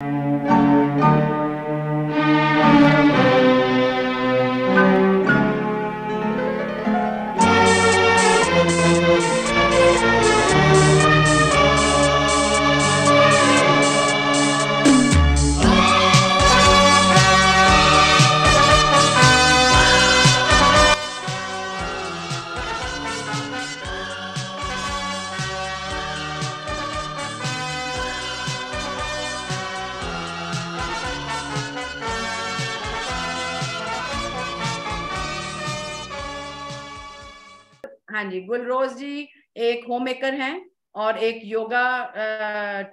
you. हाँ जी, गुलरोज जी एक home maker हैं और एक योगा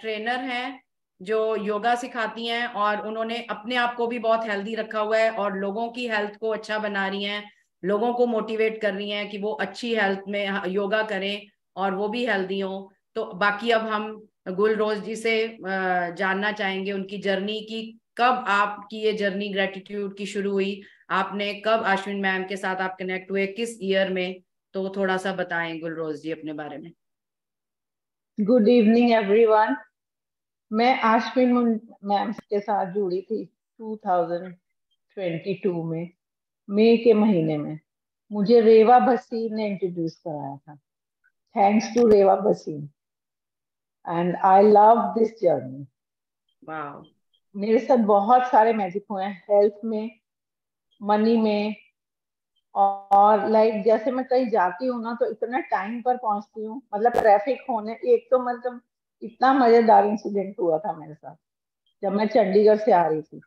ट्रेनर हैं जो योगा सिखाती हैं और उन्होंने अपने आप को भी बहुत हेल्दी रखा हुआ है और लोगों की हेल्थ को अच्छा बना रही हैं, लोगों को मोटिवेट कर रही हैं कि वो अच्छी हेल्थ में योगा करें और वो भी हेल्दी हो। तो बाकी अब हम गुल रोज जी से जानना चाहेंगे उनकी जर्नी की, कब आपकी ये जर्नी ग्रेटिट्यूड की शुरू हुई, आपने कब अश्विन मैम के साथ आप कनेक्ट हुए, किस ईयर में? तो थोड़ा सा बताएँ गुलरोज जी अपने बारे में। गुड इवनिंग एवरीवन मैं आश्विन मैम के साथ जुड़ी थी 2022 में मई के महीने में। मुझे रेवा भसीन ने इंट्रोड्यूस कराया था। Thanks to Reva Bhasin. And I love this journey मेरे साथ बहुत सारे मैजिक हुए हैं। हेल्थ में मनी में और लाइक जैसे मैं कहीं जाती हूँ ना तो इतना टाइम पर पहुँचती हूँ। मतलब ट्रैफ़िक होने, एक तो मतलब इतना मज़ेदार इंसिडेंट हुआ था मेरे साथ, जब मैं चंडीगढ़ से आ रही थी।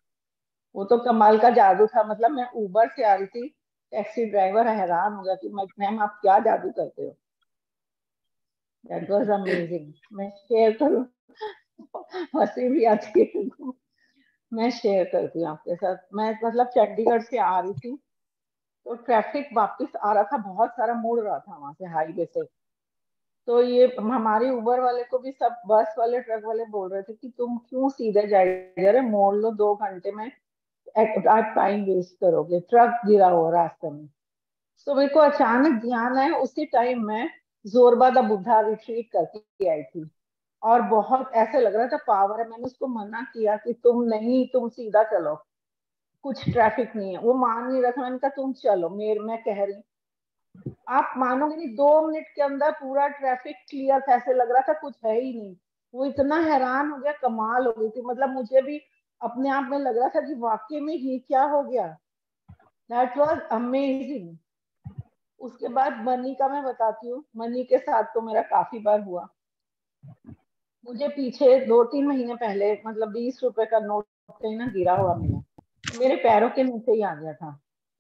वो तो कमाल का जादू था। मतलब मैं ऊबर से आ रही थी टैक्सी ड्राइवर हैरान हो गया कि मैम आप क्या जादू करते हो? दैट वाज अमेजिंग मैं शेयर करूँ? हँसी भी आती है मैं शेयर करती हूँ आपके साथ। मैं मतलब चंडीगढ़ से आ रही थी तो ट्रैफ़िक वापस आ रहा था, बहुत सारा मुड़ रहा था वहाँ से हाईवे से। तो ये हमारे उबर वाले को भी सब बस वाले ट्रक वाले बोल रहे थे कि तुम क्यों सीधे जाए मोड़ लो, दो घंटे में आप टाइम वेस्ट करोगे। ट्रक गिरा हुआ रास्ते में। तो मेरे को अचानक ध्यान है उसी टाइम में जोरबा द बुद्धा रिट्रीट करके आई थी। और बहुत ऐसे लग रहा था पावर है। मैंने उसको मना किया कि तुम नहीं, तुम सीधा चलो। कुछ ट्रैफ़िक नहीं है। वो मान नहीं रहा था। मैंने कहा, तुम चलो, मेरे मैं कह रही आप मानोगे नहीं, दो मिनट के अंदर पूरा ट्रैफ़िक क्लियर था, ऐसे लग रहा था, कुछ है ही नहीं। वो इतना हैरान हो गया, कमाल हो गई थी। मतलब मुझे भी अपने आप में लग रहा था कि वाकई में ये क्या हो गया। दैट वॉज़ अमेजिंग उसके बाद मनी का मैं बताती हूँ। मनी के साथ तो मेरा काफ़ी बार हुआ। मुझे पीछे दो तीन महीने पहले मतलब बीस रुपए का नोट ना गिरा हुआ मिला। मेरे पैरों के नीचे ही आ गया था।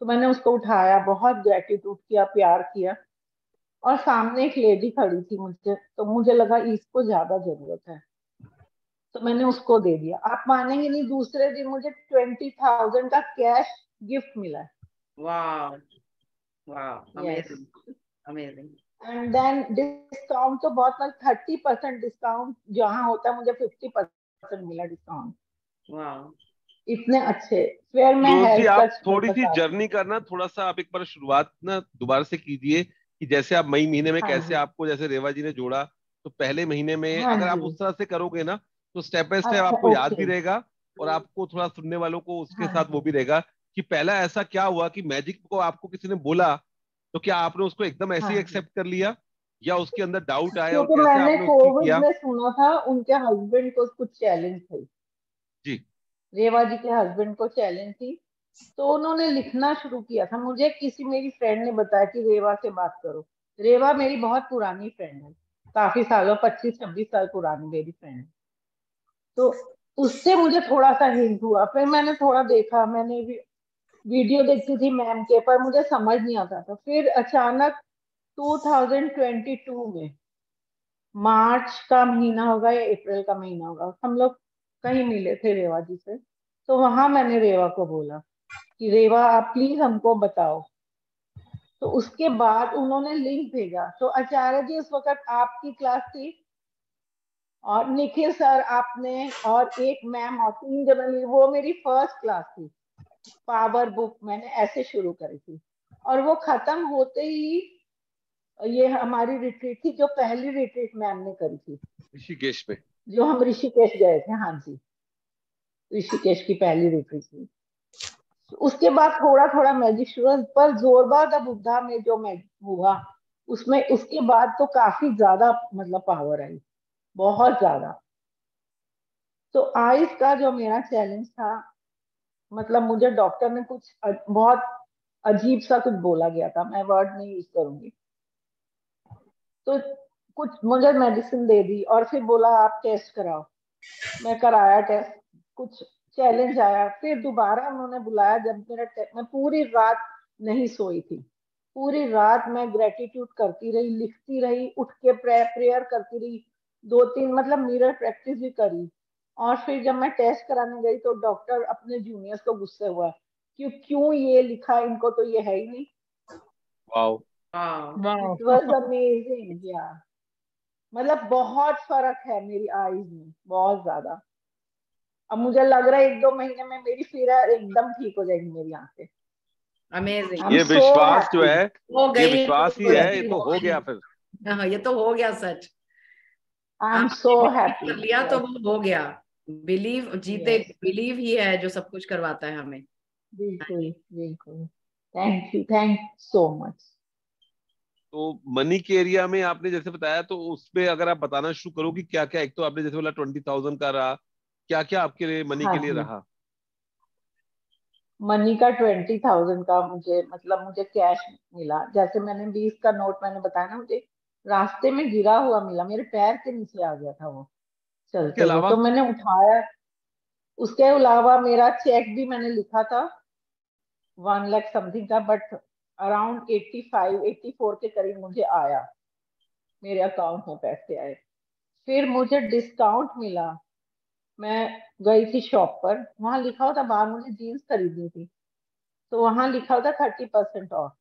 तो मैंने उसको उठाया बहुत ग्रेटिट्यूड किया प्यार किया और सामने एक लेडी खड़ी थी मुझे। तो मुझे लगा इसको ज़्यादा ज़रूरत है। तो मैंने उसको दे दिया। आप मानेंगे नहीं दूसरे दिन मुझे ट्वेंटी थाउज़ेंड का कैश गिफ्ट मिला एंड देन डिस्काउंट तो बहुत थर्टी परसेंट डिस्काउंट जहाँ होता है मुझे फिफ्टी परसेंट मिला डिस्काउंट इतने अच्छे। फिर मैं तो आप थोड़ी सी जर्नी करना थोड़ा सा आप एक बार शुरुआत ना दोबारा से कीजिए कि जैसे आप मई महीने में हाँ कैसे आपको जैसे रेवा जी ने जोड़ा तो पहले महीने में हाँ अगर आप उस तरह से करोगे ना तो स्टेप बाय स्टेप आपको याद भी रहेगा और आपको थोड़ा सुनने वालों को उसके हाँ। साथ वो भी रहेगा कि पहला ऐसा क्या हुआ कि मैजिक को आपको किसी ने बोला तो क्या आपने उसको एकदम ऐसे ही एक्सेप्ट कर लिया? या उसके अंदर डाउट आया और कैसे आपने उसको में सुना था उनके हस्बैंड को कुछ चैलेंज थी। रेवा जी के हस्बैंड को चैलेंज थी तो उन्होंने लिखना शुरू किया था। मुझे किसी, मेरी फ्रेंड ने बताया कि रेवा से बात करो। रेवा मेरी बहुत पुरानी फ्रेंड है। काफ़ी सालों, पच्चीस, छब्बीस साल पुरानी मेरी फ्रेंड है। तो उससे मुझे थोड़ा सा हिंट हुआ। फिर मैंने थोड़ा देखा, मैंने भी वीडियो देखती थी मैम के, पर मुझे समझ नहीं आता था। फिर अचानक 2022 में मार्च का महीना होगा या अप्रैल का महीना होगा, हम लोग कहीं मिले थे रेवा जी से। तो वहाँ मैंने रेवा को बोला कि, रेवा, आप प्लीज़ हमको बताओ। तो उसके बाद उन्होंने लिंक भेजा। तो आचार्य जी, उस वक्त आपकी क्लास थी और निखिल सर आपने और एक मैम और तीन जनरली वो मेरी फ़र्स्ट क्लास थी। पावर बुक मैंने ऐसे शुरू करी थी। और वो खत्म होते ही ये हमारी रिट्रीट थी, जो पहली रिट्रीट मैम ने करी थी। ऋषिकेश में। जो हम ऋषिकेश गए थे हाँ जी। ऋषिकेश की पहली रिट्रीट थी उसके बाद थोड़ा थोड़ा मैजिक शुरू पर जोरबार द बुद्धा में जो मैजिक हुआ, उसमें, उसके बाद तो काफ़ी ज़्यादा मतलब पावर आई। बहुत ज़्यादा। तो आइस का जो मेरा चैलेंज था मतलब मुझे डॉक्टर ने कुछ बहुत अजीब सा कुछ बोला गया था, मैं वर्ड नहीं यूज़ करूँगी। तो कुछ मुझे मेडिसिन दे दी और फिर बोला आप टेस्ट कराओ। मैं कराया टेस्ट कुछ चैलेंज आया। फिर दोबारा उन्होंने बुलाया जब मेरा मैं पूरी रात नहीं सोई थी। पूरी रात मैं ग्रेटिट्यूड करती रही लिखती रही उठ के प्रेयर करती रही। दो तीन मतलब मिरर प्रैक्टिस भी करी। और फिर जब मैं टेस्ट कराने गई तो डॉक्टर अपने जूनियर्स को गुस्से हुआ क्यों क्यों ये लिखा इनको तो ये है ही नहीं। वाओ इट वाज अमेजिंग या मतलब बहुत फ़र्क है मेरी आईज में बहुत ज़्यादा। अब मुझे लग रहा है एक दो महीने में मेरी फिर एकदम ठीक हो जाएगी मेरी आँखें। अमेजिंग ये विश्वास जो है वो ये विश्वास ही है ये तो हो गया फिर। हाँ ये तो हो गया सच। आई एम सो हैप्पी लिया तो वो हो गया। बिलीव जीते बिलीव ही है जो सब कुछ करवाता है हमें। बिल्कुल बिल्कुल। Thank you thank so much तो मनी के एरिया में आपने जैसे बताया तो उसमें अगर आप बताना शुरू करो कि क्या क्या एक तो आपने जैसे बोला ट्वेंटी थाउज़ेंड का रहा क्या क्या आपके लिए मनी हाँ के लिए रहा? मनी का ट्वेंटी थाउज़ेंड का मुझे मतलब मुझे कैश मिला। जैसे मैंने बीस का नोट मैंने बताया ना मुझे रास्ते में गिरा हुआ मिला मेरे पैर के नीचे आ गया था वो। चलते तो मैंने उठाया उसके अलावा मेरा चेक भी मैंने लिखा था वन लाख समथिंग का but around eighty five eighty four के करीब मुझे आया। मेरे अकाउंट में पैसे आए। फिर मुझे डिस्काउंट मिला। मैं गई थी शॉप पर। वहाँ लिखा होता बाहर मुझे जीन्स खरीदनी थी। तो वहाँ लिखा होता थर्टी परसेंट ऑफ़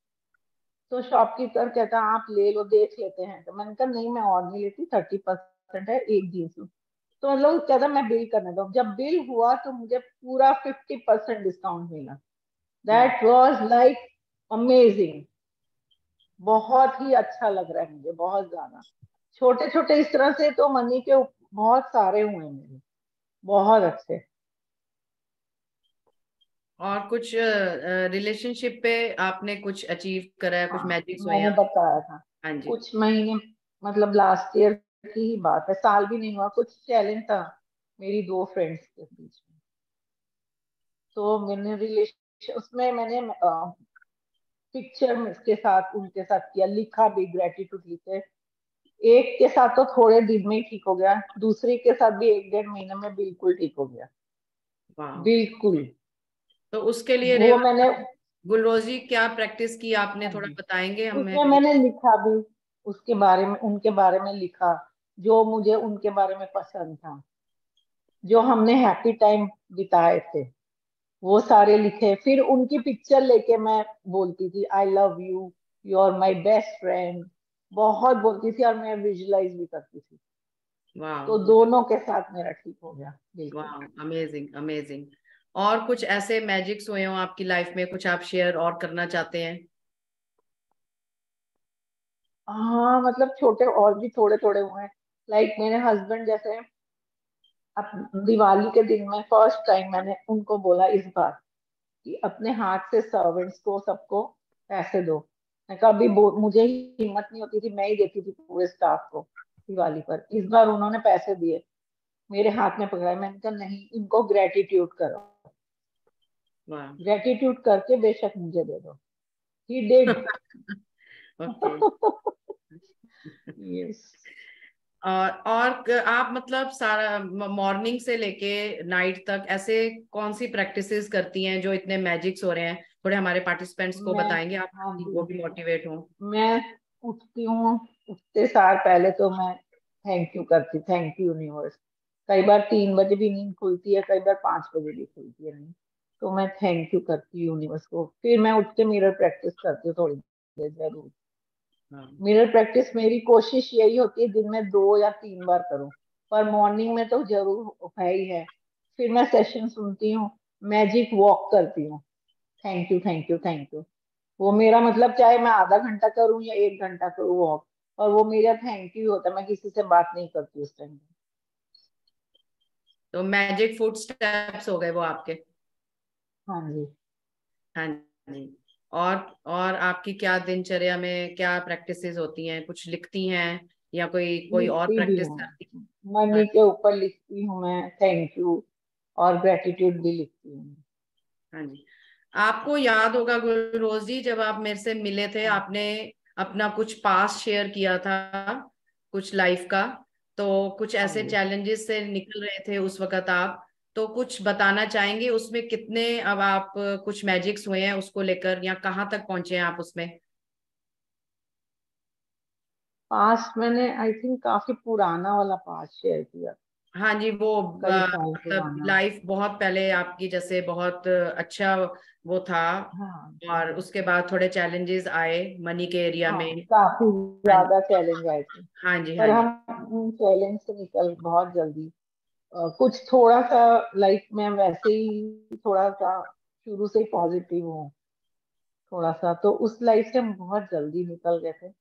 तो शॉपकीपर कहता आप ले लो देख लेते हैं। तो मैंने कहा नहीं मैं और नहीं लेती थर्टी परसेंट है एक जीन्स तो मतलब कहता मैं बिल करने दो। जब बिल हुआ तो मुझे पूरा फिफ्टी परसेंट डिस्काउंट मिला। दैट वॉज़ लाइक अमेजिंग बहुत ही अच्छा लग रहा है मुझे बहुत ज़्यादा। छोटे छोटे इस तरह से तो मनी के बहुत सारे हुए मेरे। बहुत अच्छे। और कुछ रिलेशनशिप पे आपने कुछ अचीव करा है कुछ मैजिक हाँ, मैंने बताया था। हाँ जी। कुछ महीने मतलब लास्ट ईयर की ही बात है। साल भी नहीं हुआ कुछ चैलेंज था मेरी दो फ्रेंड्स के बीच में। तो मैंने रिलेशन उसमें मैंने पिक्चर के साथ उनके साथ किया लिखा भी ग्रेटिट्यूड लिखे। एक के साथ तो थोड़े दिन में ही ठीक हो गया दूसरे के साथ भी एक डेढ़ महीने में बिल्कुल ठीक हो गया। बिल्कुल। तो उसके लिए वो मैंने गुलरोजी क्या प्रैक्टिस की आपने? हाँ थोड़ा बताएँगे हमें मैंने लिखा भी उसके बारे में उनके बारे में लिखा जो मुझे उनके बारे में पसंद था जो हमने हैप्पी टाइम बिताए थे। वो सारे लिखे। फिर उनकी पिक्चर लेके मैं बोलती थी I love you you are my best friend बहुत बोलती थी और मैं विजुलाइज भी करती थी। तो दोनों के साथ मेरा ठीक हो गया अमेजिंग अमेजिंग और कुछ ऐसे मैजिक्स हुए हो आपकी लाइफ में कुछ आप शेयर और करना चाहते हैं? हाँ मतलब छोटे और भी थोड़े थोड़े हुए हैं। लाइक मेरे हस्बैंड जैसे दिवाली के दिन में फ़र्स्ट टाइम मैंने उनको बोला इस बार कि अपने हाथ से सर्वेंट्स को सबको पैसे दो। मैं कभी मुझे ही हिम्मत नहीं होती थी मैं ही देती थी पूरे स्टाफ को दिवाली पर। इस बार उन्होंने पैसे दिए मेरे हाथ में पकड़ाए। मैंने कहा नहीं इनको ग्रेटिट्यूड करो। ग्रेटिट्यूड करके बेशक मुझे दे दो। ही डिड यस और और आप मतलब सारा मॉर्निंग से लेके नाइट तक ऐसे कौन सी प्रैक्टिसेस करती हैं जो इतने मैजिक्स हो रहे हैं? थोड़े हमारे पार्टिसिपेंट्स को बताएँगे आप हाँ वो भी मोटिवेट हो। मैं उठती हूँ उठते सार पहले तो मैं थैंक यू करती थैंक यू यूनिवर्स कई बार तीन बजे भी नींद खुलती है कई बार पाँच बजे भी खुलती है नींद। तो मैं थैंक यू करती हूँ यूनिवर्स को। फिर मैं उठ के मिरर प्रैक्टिस करती हूँ थोड़ी देर ज़रूर। मिरर हाँ। प्रैक्टिस मेरी कोशिश यही होती है दिन में दो या तीन बार करूँ। पर मॉर्निंग में तो ज़रूर है ही है। फिर मैं सेशन सुनती हूँ मैजिक वॉक करती हूँ। Thank you thank you thank you वो मेरा मतलब चाहे मैं आधा घंटा करूँ या एक घंटा करूँ वॉक और वो मेरा थैंक यू होता है। मैं किसी से बात नहीं करती उस टाइम तो मैजिक फ़ूड स्टेप्स हो गए वो आपके। हाँ जी। हाँ जी। और और आपकी क्या दिनचर्या में क्या प्रैक्टिसेस होती हैं? कुछ लिखती हैं या कोई कोई और प्रैक्टिस करती मनी के ऊपर लिखती हूँ मैं थैंक यू और ग्रेटिट्यूड भी लिखती हूँ। हाँ जी। आपको याद होगा रोज जी जब आप मेरे से मिले थे हाँ। आपने अपना कुछ पास शेयर किया था कुछ लाइफ का तो कुछ हाँ ऐसे चैलेंजेस से निकल रहे थे उस वक्त आप तो कुछ बताना चाहेंगे उसमें कितने अब आप कुछ मैजिक्स हुए हैं उसको लेकर या कहाँ तक पहुँचे हैं आप उसमें? पास्ट मैंने आई थिंक काफ़ी पुराना वाला पास शेयर किया। हाँ जी वो मतलब लाइफ बहुत पहले आपकी जैसे बहुत अच्छा वो था हाँ, और उसके बाद थोड़े चैलेंजेस आए मनी के एरिया हाँ, में। काफ़ी हाँ ज़्यादा चैलेंज आए थे। हाँ जी हाँ हम चैलेंज से निकल बहुत जल्दी। कुछ थोड़ा सा लाइफ में वैसे ही थोड़ा सा शुरू से ही पॉजिटिव हूँ। थोड़ा सा तो उस लाइफ से हम बहुत जल्दी निकल गए थे।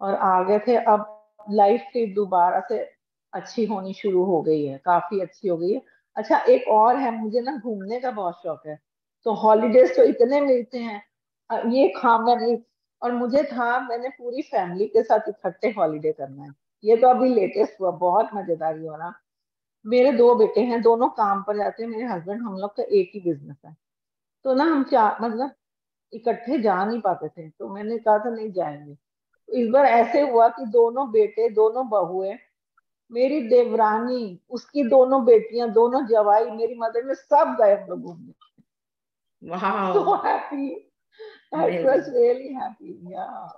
और आ गए थे, अब लाइफ फिर दोबारा से अच्छी होनी शुरू हो गई है, काफ़ी अच्छी हो गई है। अच्छा एक और है, मुझे ना घूमने का बहुत शौक है। तो हॉलीडेज तो इतने मिलते हैं ये खा मैंने और मुझे था, मैंने पूरी फैमिली के साथ इकट्ठे हॉलीडे करना है। ये तो अभी लेटेस्ट हुआ, बहुत मज़ेदार हो रहा मेरे दो बेटे हैं दोनों काम पर जाते हैं मेरे हस्बैंड हम लोग का एक ही बिज़नेस है तो ना हम चार मतलब इकट्ठे जा नहीं पाते थे तो मैंने कहा था नहीं जाएँगे तो इस बार ऐसे हुआ कि दोनों बेटे दोनों बहुए मेरी देवरानी उसकी दोनों बेटियाँ दोनों जवाई मेरी मदर में सब गए हम लोग घूमने Wow. So happy. I was really happy. Yeah.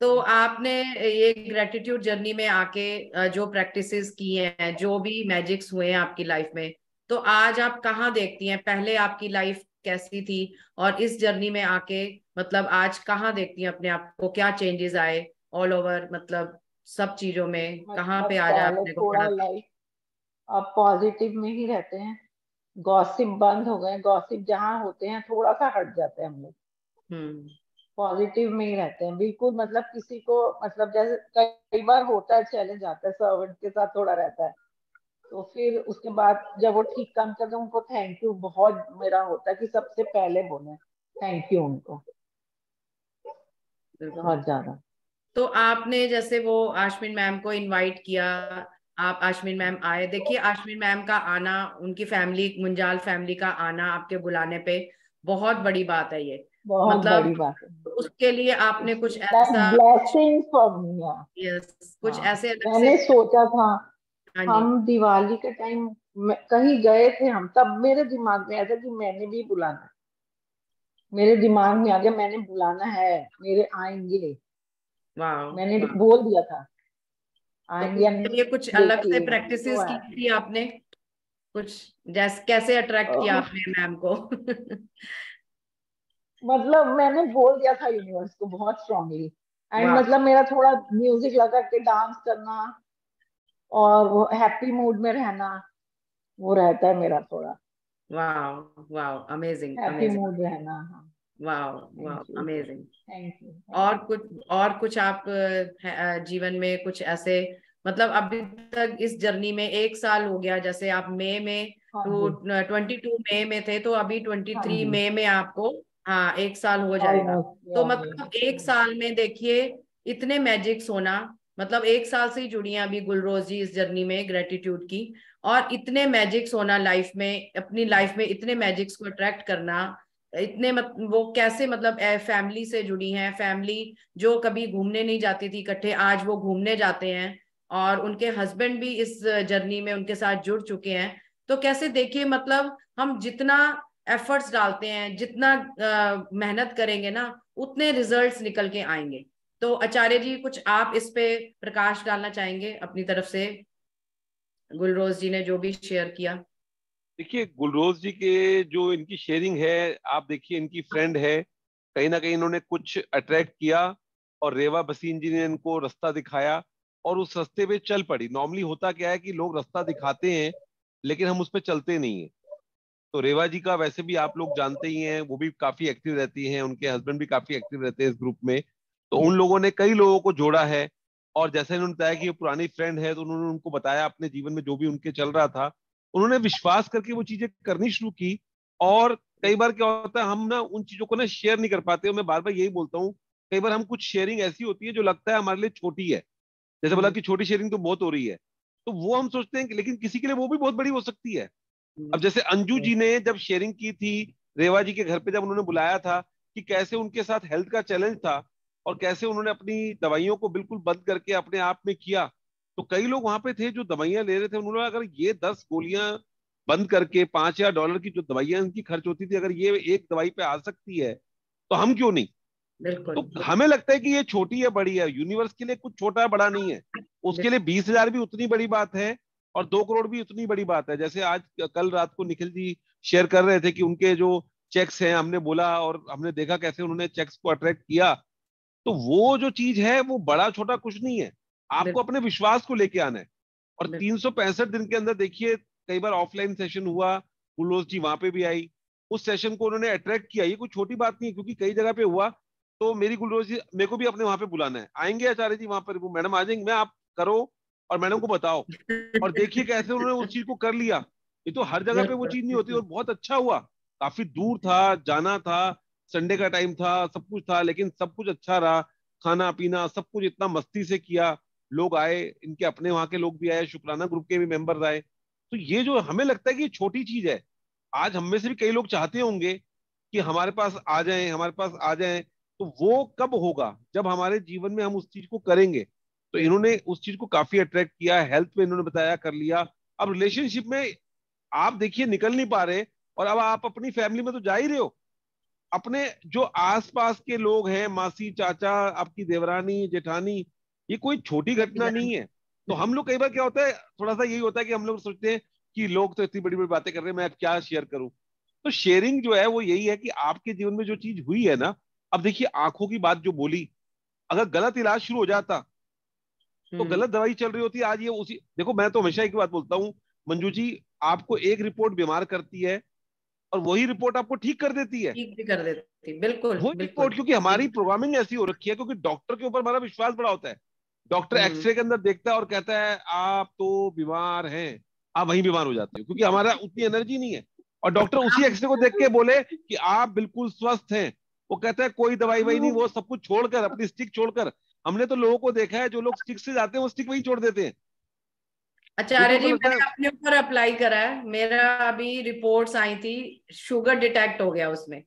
तो आपने ये ग्रेटिट्यूड जर्नी में आके जो प्रैक्टिसेस की हैं जो भी मैजिक्स हुए हैं आपकी लाइफ में तो आज आप कहाँ देखती हैं? पहले आपकी लाइफ कैसी थी? और इस जर्नी में आके मतलब आज कहाँ देखती हैं अपने आप को? क्या चेंजेस आए ऑल ओवर मतलब सब चीज़ों में? कहाँ पे आज आपने को आप पॉजिटिव में ही रहते हैं। गॉसिप बंद हो गए। गॉसिप जहाँ होते हैं थोड़ा सा हट जाते हैं हम लोग। पॉजिटिव में ही रहते हैं। बिल्कुल मतलब किसी को मतलब जैसे कई बार होता है चैलेंज आता है सर्वेंट के साथ थोड़ा रहता है। तो फिर उसके बाद जब वो ठीक काम करते हैं उनको थैंक यू बहुत मेरा होता है कि सबसे पहले बोले। थैंक यू उनको। बहुत ज़्यादा। तो आपने जैसे वो आशमिन मैम को इनवाइट किया आप आशमीन मैम आए। देखिए आशमीन मैम का आना उनकी फैमिली मुंजाल फैमिली का आना आपके बुलाने पे बहुत बड़ी बात है ये। मतलब बड़ी बात उसके लिए आपने कुछ ऐसा यस कुछ हाँ। ऐसे मैंने सोचा था हाँ हम दिवाली के टाइम कहीं गए थे हम तब मेरे दिमाग में आया था कि मैंने भी बुलाना मेरे दिमाग में आ गया मैंने बुलाना है मेरे आएँगे। मैंने बोल दिया था आएँगे तो ये कुछ अलग से प्रैक्टिस की थी आपने? कुछ जैसे कैसे अट्रैक्ट किया आपने मैम को? मतलब मैंने बोल दिया था यूनिवर्स को बहुत स्ट्रांगली एंड मतलब मेरा थोड़ा म्यूज़िक लगा के डांस करना और वो हैप्पी मूड में रहना वो रहता है मेरा थोड़ा। Wow wow amazing happy mood रहना हाँ। वाह वाह अमेजिंग और कुछ और कुछ आप जीवन में कुछ ऐसे मतलब अभी तक इस जर्नी में एक साल हो गया जैसे आप मई में टू ट्वेंटी टू मई में थे तो अभी ट्वेंटी थ्री मई में आपको हाँ एक साल हो जाएगा। तो मतलब एक साल में देखिए इतने मैजिक्स होना मतलब एक साल से ही जुड़ी हैं अभी गुलरोज जी इस जर्नी में ग्रेटिट्यूड की। और इतने मैजिक्स होना लाइफ में अपनी लाइफ में इतने मैजिक्स को अट्रैक्ट करना इतने मत, वो कैसे मतलब फैमिली से जुड़ी हैं फैमिली जो कभी घूमने नहीं जाती थी इकट्ठे आज वो घूमने जाते हैं और उनके हस्बैंड भी इस जर्नी में उनके साथ जुड़ चुके हैं। तो कैसे देखिए मतलब हम जितना एफर्ट्स डालते हैं, जितना मेहनत करेंगे ना, उतने रिजल्ट्स निकल के आएँगे। तो आचार्य जी, कुछ आप इस पे प्रकाश डालना चाहेंगे अपनी तरफ़ से? गुलरोज जी ने जो भी शेयर किया। देखिए, गुलरोज जी के जो इनकी शेयरिंग है, आप देखिए, इनकी फ्रेंड है। कहीं ना कहीं इन्होंने कुछ अट्रैक्ट किया और रेवा बसीन जी ने इनको रास्ता दिखाया और उस रास्ते पे चल पड़ी। नॉर्मली होता क्या है कि लोग रास्ता दिखाते हैं, लेकिन हम उस पर चलते नहीं है। तो रेवा जी का वैसे भी आप लोग जानते ही हैं वो भी काफ़ी एक्टिव रहती हैं उनके हस्बैंड भी काफ़ी एक्टिव रहते हैं इस ग्रुप में। तो उन लोगों ने कई लोगों को जोड़ा है और जैसे उन्होंने बताया कि ये पुरानी फ्रेंड है तो उन्होंने उनको बताया अपने जीवन में जो भी उनके चल रहा था। उन्होंने विश्वास करके वो चीज़ें करनी शुरू की और कई बार क्या होता है हम ना उन चीज़ों को ना शेयर नहीं कर पाते मैं बार बार यही बोलता हूँ कई बार हम कुछ शेयरिंग ऐसी होती है जो लगता है हमारे लिए छोटी है। जैसे बोला कि छोटी शेयरिंग तो बहुत हो रही है। तो वो हम सोचते हैं कि लेकिन किसी के लिए वो भी बहुत बड़ी हो सकती है। अब जैसे अंजू जी ने जब शेयरिंग की थी रेवा जी के घर पे जब उन्होंने बुलाया था कि कैसे उनके साथ हेल्थ का चैलेंज था और कैसे उन्होंने अपनी दवाइयों को बिल्कुल बंद करके अपने आप में किया तो कई लोग वहाँ पे थे जो दवाइयाँ ले रहे थे। उन्होंने अगर ये दस गोलियाँ बंद करके पाँच हज़ार डॉलर की जो दवाइयाँ इनकी खर्च होती थी अगर ये एक दवाई पे आ सकती है तो हम क्यों नहीं? तो हमें लगता है कि ये छोटी है बड़ी है। यूनिवर्स के लिए कुछ छोटा बड़ा नहीं है। उसके लिए बीस हज़ार भी उतनी बड़ी बात है और दो करोड़ भी उतनी बड़ी बात है। जैसे आज कल रात को निखिल जी शेयर कर रहे थे कि उनके जो चेक्स हैं हमने बोला और हमने देखा कैसे उन्होंने चेक्स को अट्रैक्ट किया। तो वो जो चीज़ है वो बड़ा छोटा कुछ नहीं है। आपको अपने विश्वास को लेके आना है। और तीन सौ पैंसठ दिन के अंदर देखिए कई बार ऑफलाइन सेशन हुआ गुलोस जी वहाँ पे भी आई। उस सेशन को उन्होंने अट्रैक्ट किया। ये कोई छोटी बात नहीं है क्योंकि कई जगह पे हुआ। तो मेरी गुलरोज जी मेरे को भी अपने वहाँ पे बुलाना है। आएँगे आचार्य जी वहाँ पर मैडम आ जाएँगे। मैं आप करो और मैडम को बताओ। और देखिए कैसे उन्होंने उस चीज़ को कर लिया। ये तो हर जगह पे वो चीज़ नहीं होती और बहुत अच्छा हुआ। काफ़ी दूर था, जाना था, संडे का टाइम था, सब कुछ था, लेकिन सब कुछ अच्छा रहा। खाना, पीना, सब कुछ इतना मस्ती से किया। लोग आए, इनके अपने वहाँ के लोग भी आए, शुक्राना ग्रुप के भी मेंबर्स आए। तो ये जो हमें लगता है कि छोटी चीज़ है, आज हम में से भी कई लोग चाहते होंगे कि हमारे पास आ जाए, हमारे पास आ जाए तो वो कब होगा? जब हमारे जीवन में हम उस चीज़ को करेंगे। तो इन्होंने उस चीज़ को काफ़ी अट्रैक्ट किया हेल्थ पे इन्होंने बताया कर लिया। अब रिलेशनशिप में आप देखिए निकल नहीं पा रहे और अब आप अपनी फैमिली में तो जा ही रहे हो। अपने जो आसपास के लोग हैं मासी चाचा आपकी देवरानी जेठानी ये कोई छोटी घटना नहीं। है। तो हम लोग कई बार क्या होता है थोड़ा सा यही होता है कि हम लोग सोचते हैं कि लोग तो इतनी बड़ी बड़ी बातें कर रहे हैं मैं अब क्या शेयर करूँ? तो शेयरिंग जो है वो यही है कि आपके जीवन में जो चीज़ हुई है ना अब देखिए आँखों की बात जो बोली अगर गलत इलाज शुरू हो जाता तो हम्म। गलत दवाई चल रही होती है आज ये उसी देखो मैं तो हमेशा एक बात बोलता हूँ मंजू जी आपको एक रिपोर्ट बीमार करती है और वही रिपोर्ट आपको ठीक कर देती है। ठीक भी कर देती बिल्कुल वही रिपोर्ट क्योंकि हमारी प्रोग्रामिंग ऐसी हो रखी है क्योंकि डॉक्टर के ऊपर हमारा विश्वास बड़ा होता है। डॉक्टर एक्सरे हम्म। के अंदर देखता है और कहता है आप तो बीमार हैं आप वहीं बीमार हो जाते हो क्योंकि हमारा उतनी एनर्जी नहीं है। और डॉक्टर उसी एक्सरे को देख के बोले कि आप बिल्कुल स्वस्थ हैं। वो कहता है कोई दवाई वही नहीं वो सब कुछ छोड़कर अपनी स्टिक छोड़कर हमने तो लोगों को देखा है जो लोग स्टिक से जाते हैं वो स्टिक वही छोड़ देते हैं। आचार्य जी मैंने अपने ऊपर अप्लाई करा है। मेरा अभी रिपोर्ट्स आई थी शुगर डिटेक्ट हो गया उसमें।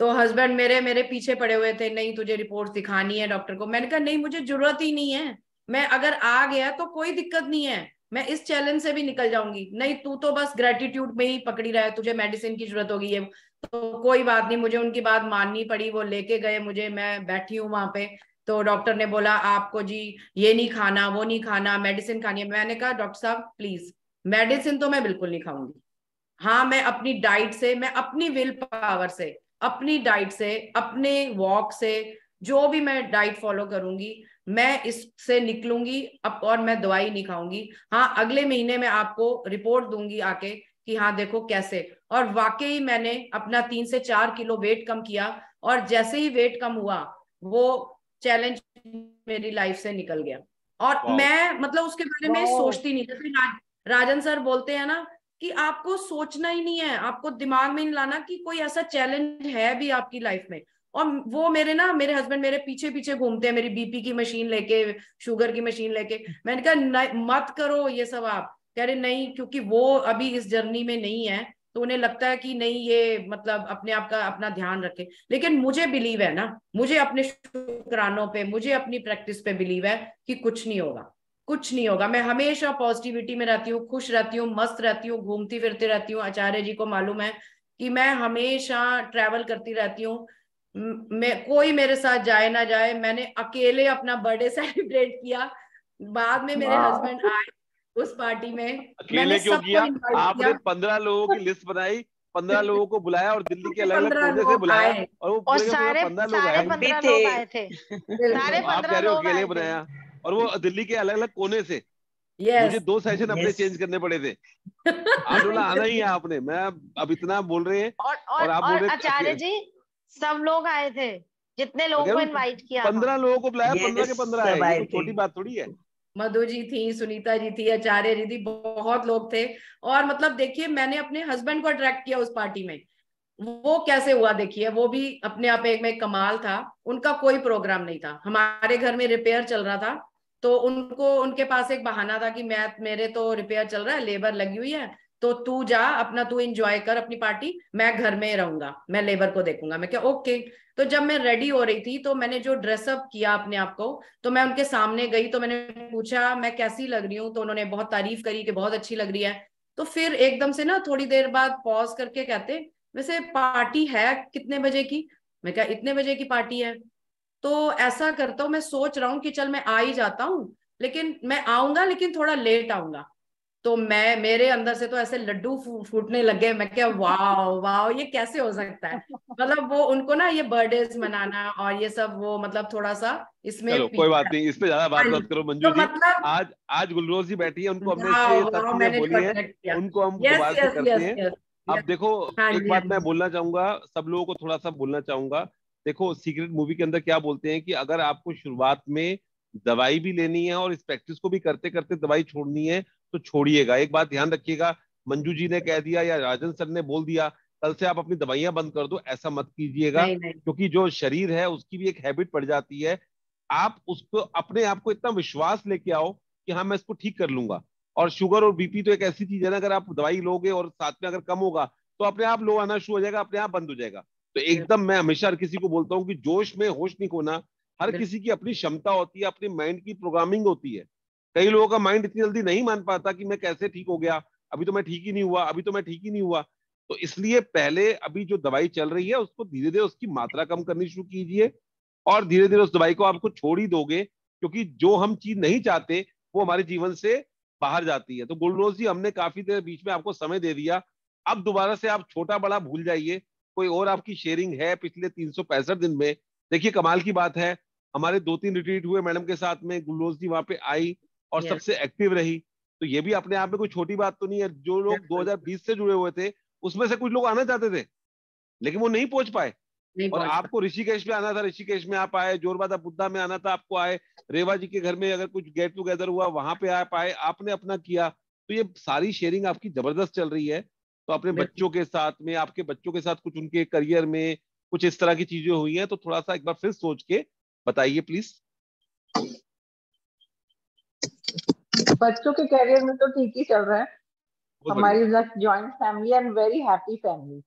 तो हस्बैंड मेरे मेरे पीछे पड़े हुए थे नहीं तुझे रिपोर्ट दिखानी है डॉक्टर को। मैंने कहा नहीं मुझे ज़रूरत ही नहीं है। मैं अगर आ गया तो कोई दिक्कत नहीं है। मैं इस चैलेंज से भी निकल जाऊँगी। नहीं तू तो बस ग्रेटिट्यूड में ही पकड़ी रहा। है तुझे मेडिसिन की ज़रूरत होगी है तो कोई बात नहीं मुझे उनकी बात माननी पड़ी वो लेके गए मुझे। मैं बैठी हूँ वहाँ पे। तो डॉक्टर ने बोला, आपको जी ये नहीं खाना, वो नहीं खाना, मेडिसिन खानी है। मैंने कहा, डॉक्टर साहब, प्लीज़, मेडिसिन तो मैं बिल्कुल नहीं खाऊँगी। हाँ मैं अपनी डाइट से, मैं अपनी विल पावर से, अपनी डाइट से, अपने वॉक से, जो भी मैं डाइट फॉलो करूँगी, मैं इससे निकलूँगी, अब और मैं दवाई नहीं खाऊँगी। हाँ अगले महीने में आपको रिपोर्ट दूँगी आके कि हाँ देखो कैसे। और वाकई मैंने अपना तीन से चार किलो वेट कम किया, और जैसे ही वेट कम हुआ, वो चैलेंज मेरी लाइफ से निकल गया। और मैं मतलब उसके बारे में सोचती नहीं जैसे राजन सर बोलते हैं ना कि आपको सोचना ही नहीं है आपको दिमाग में नहीं लाना कि कोई ऐसा चैलेंज है भी आपकी लाइफ में। और वो मेरे ना मेरे हस्बैंड मेरे पीछे पीछे घूमते हैं मेरी बीपी की मशीन लेके शुगर की मशीन लेके। मैंने कहा मत करो ये सब आप। कह रहे नहीं क्योंकि वो अभी इस जर्नी में नहीं है तो उन्हें लगता है कि नहीं ये मतलब अपने आप का अपना ध्यान रखे। लेकिन मुझे बिलीव है ना मुझे अपने शुक्रानों पे मुझे अपनी प्रैक्टिस पे बिलीव है कि कुछ नहीं होगा कुछ नहीं होगा। मैं हमेशा पॉजिटिविटी में रहती हूँ खुश रहती हूँ मस्त रहती हूँ घूमती फिरती रहती हूँ। आचार्य जी को मालूम है कि मैं हमेशा ट्रैवल करती रहती हूँ। मैं कोई मेरे साथ जाए ना जाए मैंने अकेले अपना बर्थडे सेलिब्रेट किया। बाद में मेरे हस्बैंड आए उस पार्टी में अकेले क्यों किया? आपने पंद्रह लोगों की लिस्ट बनाई पंद्रह लोगों को बुलाया और दिल्ली के अलग अलग कोने से बुलाया और वो सारे पंद्रह लोग आए। थे। सारे आप कह रहे हो अकेले बनाया। और वो दिल्ली के अलग अलग कोने से। Yes. मुझे दो सेशन अपने चेंज करने पड़े थे। आप बोला आना ही है आपने। मैं अब इतना बोल रहे हैं और, और, और आप बोल रहे आचार्य जी सब लोग आए थे। जितने लोगों को इनवाइट किया पंद्रह लोगों को बुलाया पंद्रह के पंद्रह है छोटी बात थोड़ी है। मधु जी थी, सुनीता जी थी, आचार्य जी थी, बहुत लोग थे। और मतलब देखिए, मैंने अपने हस्बैंड को अट्रैक्ट किया उस पार्टी में। वो कैसे हुआ देखिए, वो भी अपने आप एक में कमाल था। उनका कोई प्रोग्राम नहीं था। हमारे घर में रिपेयर चल रहा था। तो उनको, उनके पास एक बहाना था कि मैं, मेरे तो रिपेयर चल रहा है लेबर लगी हुई है। तो तू जा, अपना तू इंजॉय कर अपनी पार्टी मैं घर में रहूँगा, मैं लेबर को देखूँगा। मैं क्या ओके तो जब मैं रेडी हो रही थी तो मैंने जो ड्रेसअप किया अपने आप को तो मैं उनके सामने गई तो मैंने पूछा, मैं कैसी लग रही हूँ? तो उन्होंने बहुत तारीफ़ करी कि बहुत अच्छी लग रही है। तो फिर एकदम से ना, थोड़ी देर बाद पॉज करके कहते, वैसे पार्टी है कितने बजे की? मैं क्या इतने बजे की पार्टी है। तो ऐसा करता हूँ, मैं सोच रहा हूँ कि चल मैं आ ही जाता हूँ, लेकिन मैं आऊँगा, लेकिन थोड़ा लेट आऊँगा। तो मैं मेरे अंदर से तो ऐसे लड्डू फूटने लगे मैं क्या वाह वाह ये कैसे हो सकता है? मतलब वो उनको ना ये बर्थडे मनाना और ये सब वो मतलब थोड़ा सा इसमें चलो, कोई बात नहीं इस पे ज़्यादा बात हाँ मत करो मंजू तो जी। मतलब आज आज गुलरोज जी बैठी है उनको हमने हाँ, बोली है उनको हम दोबारा से करते हैं। अब देखो हाँ एक बात मैं बोलना चाहूँगा सब लोगों को थोड़ा सा बोलना चाहूँगा। देखो सीक्रेट मूवी के अंदर क्या बोलते हैं कि अगर आपको शुरुआत में दवाई भी लेनी है और इस प्रैक्टिस को भी करते करते दवाई छोड़नी है तो छोड़िएगा। एक बात ध्यान रखिएगा मंजू जी ने कह दिया या राजन सर ने बोल दिया कल से आप अपनी दवाइयाँ बंद कर दो ऐसा मत कीजिएगा क्योंकि जो शरीर है उसकी भी एक हैबिट पड़ जाती है। आप उसको अपने आप को इतना विश्वास लेके आओ कि हाँ मैं इसको ठीक कर लूँगा। और शुगर और बीपी तो एक ऐसी चीज़ है ना अगर आप दवाई लोगे और साथ में अगर कम होगा तो अपने आप लो आना शुरू हो जाएगा अपने आप बंद हो जाएगा। तो एकदम मैं हमेशा हर किसी को बोलता हूँ कि जोश में होश नहीं खोना। हर किसी की अपनी क्षमता होती है अपने माइंड की प्रोग्रामिंग होती है। कई लोगों का माइंड इतनी जल्दी नहीं मान पाता कि मैं कैसे ठीक हो गया, अभी तो मैं ठीक ही नहीं हुआ, अभी तो मैं ठीक ही नहीं हुआ। तो इसलिए पहले अभी जो दवाई चल रही है, उसको धीरे धीरे उसकी मात्रा कम करनी शुरू कीजिए और धीरे धीरे उस दवाई को आपको छोड़ ही दोगे, क्योंकि जो हम चीज़ नहीं चाहते, वो हमारे जीवन से बाहर जाती है। तो गुलरोज जी, हमने काफ़ी देर बीच में आपको समय दे दिया। अब दोबारा से आप छोटा बड़ा भूल जाइए, कोई और आपकी शेयरिंग है पिछले तीन सौ पैंसठ दिन में। देखिए, कमाल की बात है, हमारे दो तीन रिट्रीट हुए मैडम के साथ में, गुलरोज जी वहाँ पे आई और yes. सबसे एक्टिव रही। तो ये भी अपने आप में कोई छोटी बात तो नहीं है। जो लोग 2020 से जुड़े हुए थे उसमें से कुछ लोग आना चाहते थे लेकिन वो नहीं पहुँच पाए। नहीं और आपको ऋषिकेश में आना था ऋषिकेश में आप आए जोरबादा बुद्धा में आना था आपको आए रेवा जी के घर में अगर कुछ गेट टुगेदर हुआ वहाँ पे आ पाए आपने अपना किया तो ये सारी शेयरिंग आपकी ज़बरदस्त चल रही है। तो अपने बच्चों के साथ में आपके बच्चों के साथ कुछ उनके करियर में कुछ इस तरह की चीज़ें हुई हैं तो थोड़ा सा एक बार फिर सोच के बताइए प्लीज़ बच्चों के करियर में तो ठीक ही चल रहा है। हमारी joint family and very happy family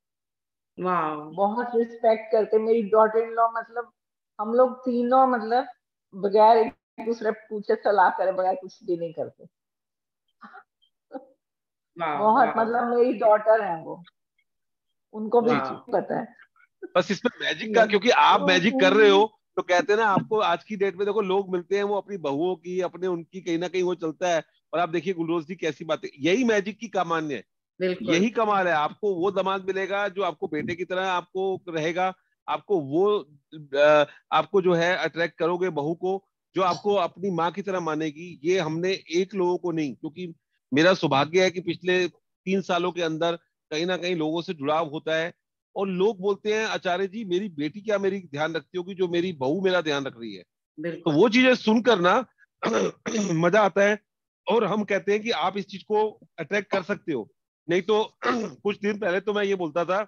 बहुत रिस्पेक्ट करते। मेरी डॉटर इन लॉ मतलब हम लोग तीनों मतलब बगैर एक दूसरे पूछे सलाह करे बगैर कुछ भी नहीं करते। बहुत मतलब मेरी डॉटर है वो। उनको भी पता है। बस इसमें मैजिक का क्योंकि आप मैजिक कर रहे हो। तो कहते हैं ना आपको आज की डेट में देखो लोग मिलते हैं वो अपनी बहुओं की अपने उनकी कहीं ना कहीं वो चलता है। और आप देखिए गुलरोज जी कैसी बात है यही मैजिक की कमान्य है। यही कमाल है आपको वो दमाद मिलेगा जो आपको बेटे की तरह आपको रहेगा आपको वो आपको जो है अट्रैक्ट करोगे बहू को जो आपको अपनी माँ की तरह मानेगी। ये हमने एक लोगों को नहीं क्योंकि मेरा सौभाग्य है कि पिछले तीन सालों के अंदर कहीं ना कहीं लोगों से जुड़ाव होता है। और लोग बोलते हैं आचार्य जी मेरी बेटी क्या मेरी ध्यान रखती होगी जो मेरी बहू मेरा ध्यान रख रही है? तो वो चीज़ें सुनकर ना मज़ा आता है और हम कहते हैं कि आप इस चीज़ को अट्रैक्ट कर सकते हो। नहीं तो कुछ दिन पहले तो मैं ये बोलता था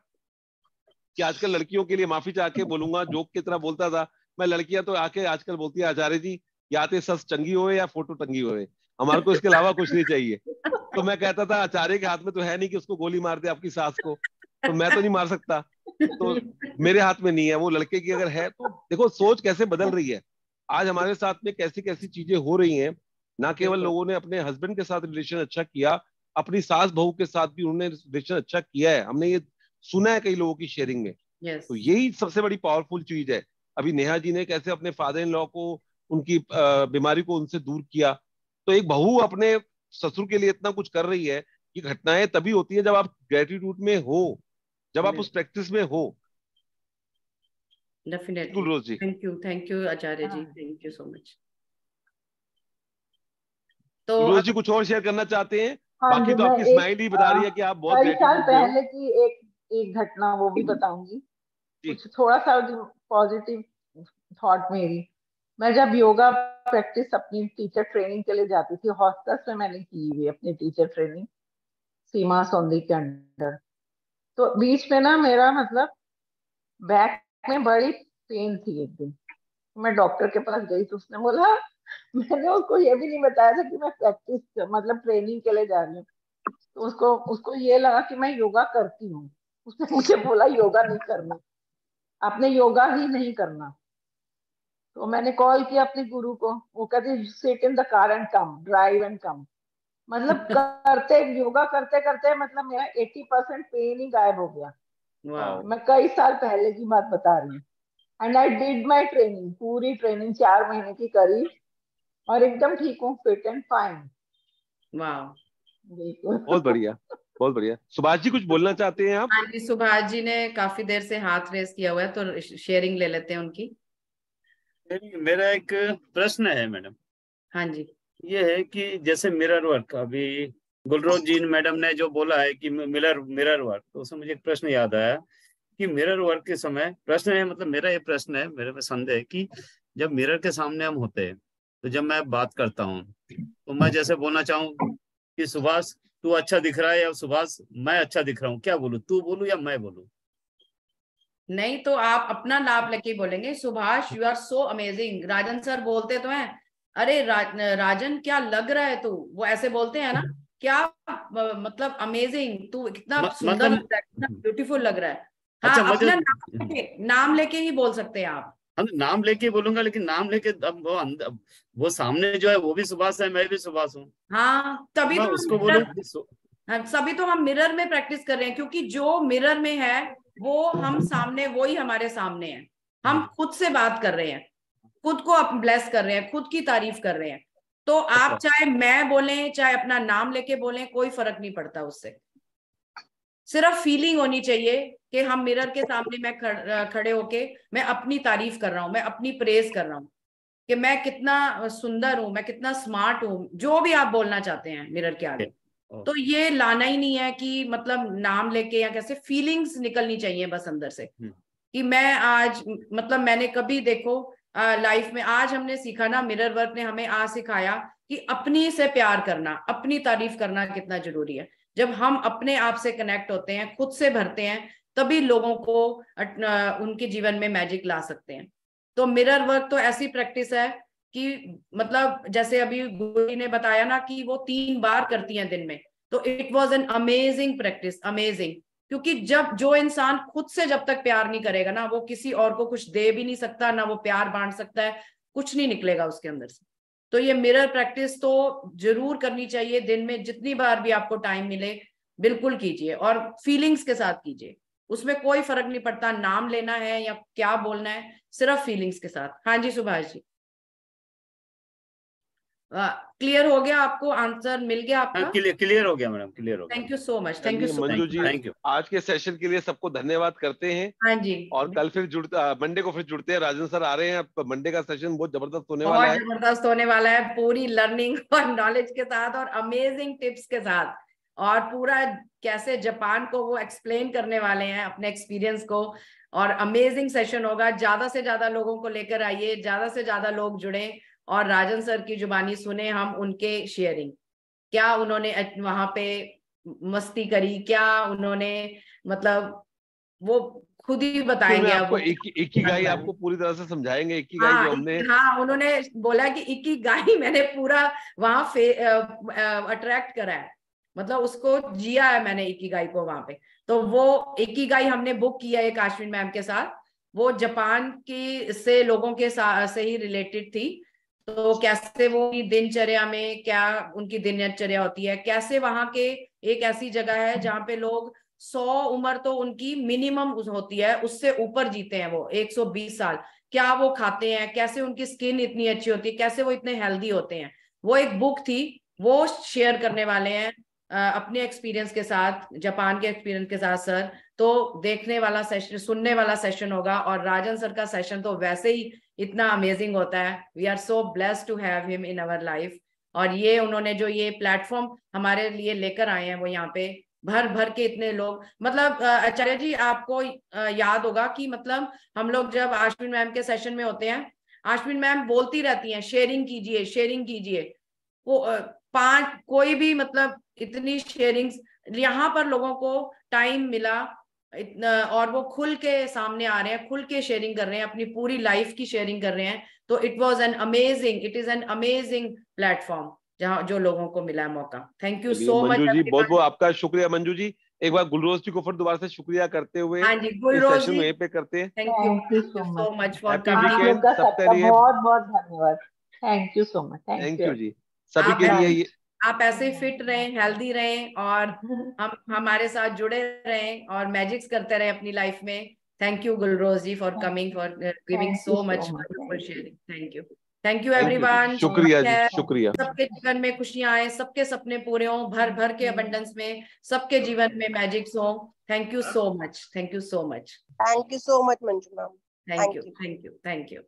कि आजकल लड़कियों के लिए माफ़ी चाह के बोलूँगा जोक की तरह बोलता था। मैं लड़कियाँ तो आके आजकल बोलती है आचार्य जी या तो सस चंगी हो या फ़ोटो टंगी हो हमारे को इसके अलावा कुछ नहीं चाहिए। तो मैं कहता था आचार्य के हाथ में तो है नहीं कि उसको गोली मार दे आपकी सास को। तो मैं तो नहीं मार सकता। तो मेरे हाथ में नहीं है वो लड़के की अगर है तो देखो सोच कैसे बदल रही है। आज हमारे साथ में कैसी कैसी चीज़ें हो रही हैं ना केवल लोगों ने अपने हस्बैंड के साथ रिलेशन अच्छा किया अपनी सास बहू के साथ भी उन्होंने रिलेशन अच्छा किया है। हमने ये सुना है कई लोगों की शेयरिंग में। Yes. तो यही सबसे बड़ी पावरफुल चीज़ है। अभी नेहा जी ने कैसे अपने फादर इन लॉ को उनकी बीमारी को उनसे दूर किया। तो एक बहू अपने ससुर के लिए इतना कुछ कर रही है कि घटनाएँ तभी होती है जब आप ग्रेटिट्यूड में हो। जब आप उस प्रैक्टिस में हो। Definitely thank you thank you Acharya ji thank you so much तो रोज जी कुछ और शेयर करना चाहते हैं? हाँ, बाकी तो आपकी स्माइल ही बता रही है कि आप बहुत साल पहले की एक एक घटना वो भी बताऊँगी। कुछ थोड़ा सा पॉजिटिव थॉट मेरी। मैं जब योगा प्रैक्टिस अपनी टीचर ट्रेनिंग के लिए जाती थी हॉस्टल्स में मैंने की हुई अपनी टीचर ट्रेनिंग सीमा सौंदी के अंडर तो बीच में ना मेरा मतलब बैक में बड़ी पेन थी एक दिन। मैं डॉक्टर के पास गई तो उसने बोला, मैंने उसको ये भी नहीं बताया था कि मैं प्रैक्टिस मतलब ट्रेनिंग के लिए जा रही हूँ। तो उसको उसको ये लगा कि मैं योगा करती हूँ। उसने मुझे बोला, योगा नहीं करना। आपने योगा ही नहीं करना। तो मैंने कॉल किया अपने गुरु को। वो कहते sit in the car and come drive and come मतलब करते योगा करते करते मतलब मेरा 80 परसेंट पेन ही गायब हो गया। Wow. मैं कई साल पहले की बात बता रही हूँ। And I did my training पूरी ट्रेनिंग चार महीने की करी और एकदम ठीक हूँ फिट एंड फाइन बहुत बढ़िया बहुत बढ़िया। सुभाष जी कुछ बोलना चाहते हैं आप? हाँ जी सुभाष जी ने काफ़ी देर से हाथ रेस किया हुआ है तो शेयरिंग ले लेते हैं उनकी। मेरा एक प्रश्न है मैडम। हाँ जी। ये है कि जैसे मिरर वर्क अभी गुलरोज जी मैडम ने जो बोला है कि मिरर मिरर वर्क तो उसमें मुझे एक प्रश्न याद आया कि मिरर वर्क के समय, प्रश्न है मतलब मेरा ये प्रश्न है, मेरे में संदेह है कि जब मिरर के सामने हम होते हैं तो जब मैं बात करता हूँ तो मैं जैसे बोलना चाहूँ कि सुभाष, तू अच्छा दिख रहा है या सुभाष, मैं अच्छा दिख रहा हूँ, क्या बोलू, तू बोलू या मैं बोलू? नहीं तो आप अपना नाम लेके बोलेंगे, Subhash you are so amazing Rajan sir बोलते तो हैं अरे राज, राजन क्या लग रहा है तू? वो ऐसे बोलते हैं ना क्या मतलब अमेजिंग तू कितना सुंदर मतलब, लग रहा है कितना ब्यूटीफुल लग रहा है। हाँ अच्छा, अपना नाम लेके नाम लेके ही बोल सकते हैं आप। नाम लेके बोलूँगा लेकिन नाम लेके अब वो अंदर वो सामने जो है वो भी सुभाष है मैं भी सुभाष हूँ। हाँ तभी तो उसको बोलूँ हाँ, सभी तो हम मिरर में प्रैक्टिस कर रहे हैं क्योंकि जो मिरर में है वो हम सामने वो ही हमारे सामने है। हम। खुद से बात कर रहे हैं। खुद को आप ब्लेस कर रहे हैं खुद की तारीफ़ कर रहे हैं तो आप अच्छा। चाहे मैं बोले चाहे अपना नाम लेके बोले कोई फ़र्क नहीं पड़ता उससे सिर्फ़ फीलिंग होनी चाहिए कि हम मिरर के सामने मैं खड़े होके मैं अपनी तारीफ़ कर रहा हूँ मैं अपनी प्रेज कर रहा हूँ कि मैं कितना सुंदर हूँ मैं कितना स्मार्ट हूँ जो भी आप बोलना चाहते हैं मिरर के आगे तो ये लाना ही नहीं है कि मतलब नाम लेके या कैसे फीलिंग्स निकलनी चाहिए बस अंदर से हम्म। कि मैं आज मतलब मैंने कभी देखो लाइफ में आज हमने सीखा ना मिरर वर्क ने हमें आज सिखाया कि अपनी से प्यार करना, अपनी तारीफ़ करना कितना ज़रूरी है। जब हम अपने आप से कनेक्ट होते हैं, खुद से भरते हैं, तभी लोगों को उनके जीवन में मैजिक ला सकते हैं। तो मिरर वर्क तो ऐसी प्रैक्टिस है कि मतलब जैसे अभी गुरी ने बताया ना कि वो तीन बार करती हैं दिन में। तो it was an amazing practice amazing क्योंकि जब, जो इंसान खुद से जब तक प्यार नहीं करेगा ना, वो किसी और को कुछ दे भी नहीं सकता, ना वो प्यार बांट सकता है, कुछ नहीं निकलेगा उसके अंदर से। तो ये मिरर प्रैक्टिस तो ज़रूर करनी चाहिए, दिन में जितनी बार भी आपको टाइम मिले, बिल्कुल कीजिए और फीलिंग्स के साथ कीजिए। उसमें कोई फ़र्क नहीं पड़ता, नाम लेना है या क्या बोलना है, सिर्फ़ फीलिंग्स के साथ। हाँ जी, सुभाष जी। क्लियर हो गया आपको? आंसर मिल गया आपका? क्लियर क्लियर हो गया मैडम क्लियर हो गया। Thank you so much thank you Manju ji thank you आज के सेशन के लिए सबको धन्यवाद करते हैं। हाँ जी। और कल फिर जुड़ता मंडे को फिर जुड़ते हैं। राजन सर आ रहे हैं मंडे का सेशन बहुत ज़बरदस्त होने वाला है। ज़बरदस्त होने वाला है पूरी लर्निंग और नॉलेज के साथ और अमेजिंग टिप्स के साथ। और पूरा कैसे जापान को वो एक्सप्लेन करने वाले हैं अपने एक्सपीरियंस को। और अमेजिंग सेशन होगा। ज़्यादा से ज़्यादा लोगों को लेकर आइए ज़्यादा से ज़्यादा लोग जुड़े। और राजन सर की जुबानी सुने हम उनके शेयरिंग। क्या उन्होंने वहाँ पे मस्ती करी? क्या उन्होंने मतलब वो खुद ही बताएँगे तो आपको एक, एक ही गाय आपको पूरी तरह से समझाएँगे एक ही गाय हाँ, हमने हाँ उन्होंने बोला कि एक ही गाय मैंने पूरा वहाँ अट्रैक्ट करा है। मतलब उसको जिया है मैंने एक ही गाय को वहाँ पे। तो वो एक ही गाय हमने बुक किया है काश्मीर मैम के साथ। वो जापान की से लोगों के साथ से ही रिलेटेड थी। तो कैसे वो दिनचर्या में क्या उनकी दिनचर्या होती है? कैसे वहाँ के एक ऐसी जगह है जहाँ पे लोग सौ उम्र तो उनकी मिनिमम होती है, उससे ऊपर जीते हैं वो 120 साल। क्या वो खाते हैं? कैसे उनकी स्किन इतनी अच्छी होती है? कैसे वो इतने हेल्दी होते हैं? वो एक बुक थी, वो शेयर करने वाले हैं अपने एक्सपीरियंस के साथ, जापान के एक्सपीरियंस के साथ, सर। तो देखने वाला सेशन सुनने वाला सेशन होगा और राजन सर का सेशन तो वैसे ही इतना अमेजिंग होता है। We are so blessed to have him in our life और ये उन्होंने जो ये प्लेटफॉर्म हमारे लिए लेकर आए हैं वो यहाँ पे, भर भर के इतने लोग। मतलब आचार्य जी, आपको याद होगा कि मतलब हम लोग जब आश्विन मैम के सेशन में होते हैं, आश्विन मैम बोलती रहती हैं शेयरिंग कीजिए शेयरिंग कीजिए। वो पाँच, कोई भी मतलब इतनी शेयरिंग्स यहाँ पर लोगों को टाइम मिला और वो खुल के सामने आ रहे हैं खुल के शेयरिंग कर रहे हैं अपनी पूरी लाइफ की शेयरिंग कर रहे हैं तो it was an amazing it is an amazing platform जहाँ जो लोगों को मिला मौका। थैंक यू सो मच जी बहुत बहुत आपका शुक्रिया मंजू जी। एक बार गुलरोज जी को फिर दोबारा से शुक्रिया करते हुए हाँ जी गुलरोज जी। पे करते हैं। Thank you so much for coming बहुत बहुत धन्यवाद। Thank you so much thank you जी। सभी के लिए आप ऐसे फिट रहें हेल्दी रहें और हम हमारे साथ जुड़े रहें और मैजिक्स करते रहें अपनी लाइफ में। Thank you Gulroz ji for coming for giving so much for sharing thank you thank you everyone शुक्रिया जी शुक्रिया। सबके जीवन में खुशियाँ आए सबके सपने पूरे हों भर भर के अबंडेंस में सबके जीवन में मैजिक्स हो। Thank you so much thank you so much thank you so much Manju ma'am thank you thank you thank you